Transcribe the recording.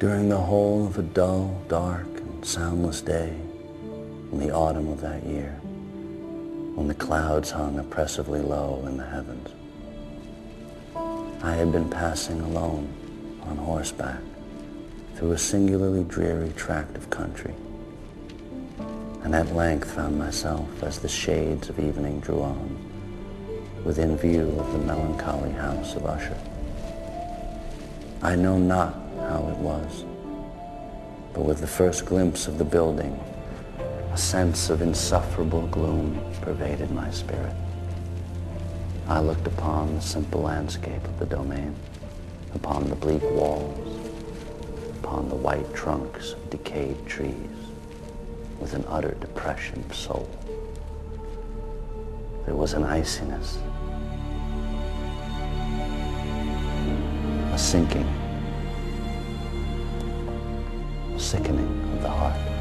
During the whole of a dull, dark, and soundless day in the autumn of that year, when the clouds hung oppressively low in the heavens, I had been passing alone on horseback through a singularly dreary tract of country, and at length found myself, as the shades of evening drew on, within view of the melancholy house of Usher. I know not how it was, but with the first glimpse of the building, a sense of insufferable gloom pervaded my spirit. I looked upon the simple landscape of the domain, upon the bleak walls, upon the white trunks of decayed trees, with an utter depression of soul. There was an iciness, a sinking, sickening of the heart.